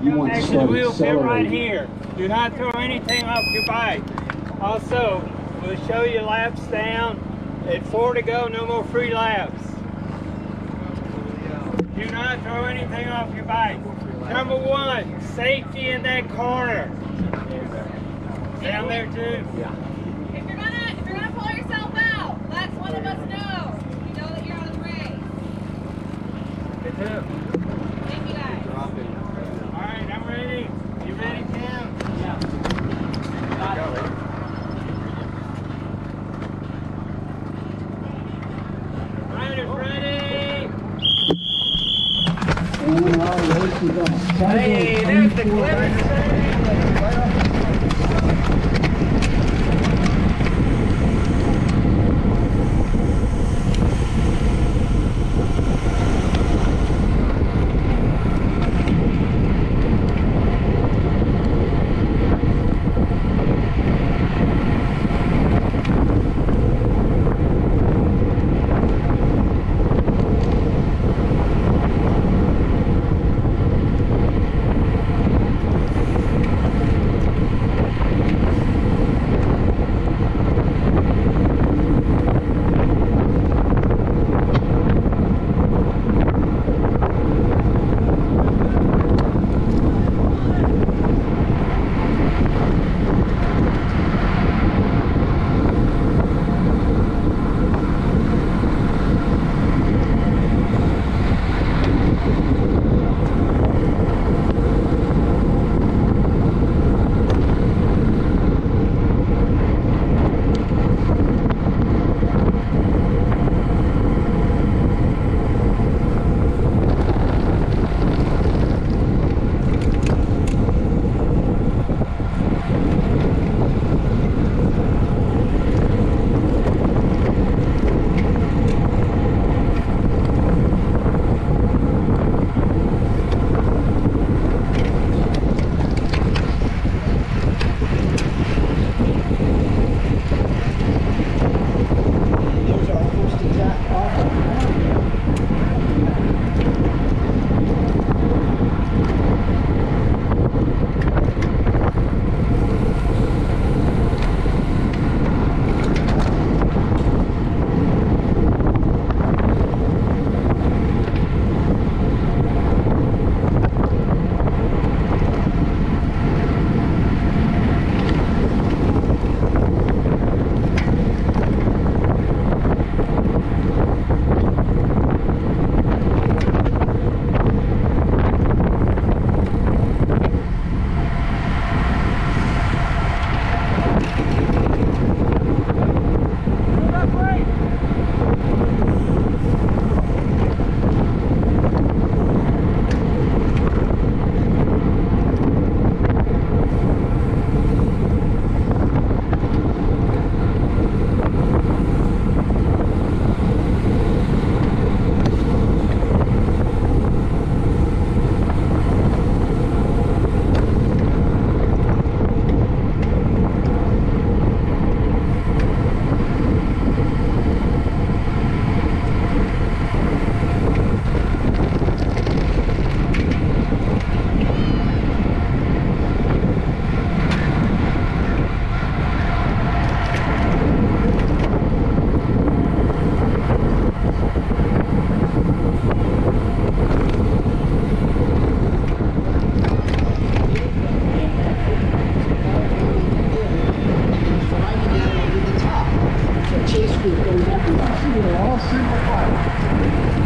You want to Exit start wheel pit right here. Do not throw anything off your bike. Also, we'll show you laps down. At four to go, no more free laps. Do not throw anything off your bike. Number one, safety in that corner. Down there too. Yeah. If you're gonna if you're gonna pull yourself out, let one of us know. You know that you're out of the race. Good too. Hey, there's the clip. Thank you.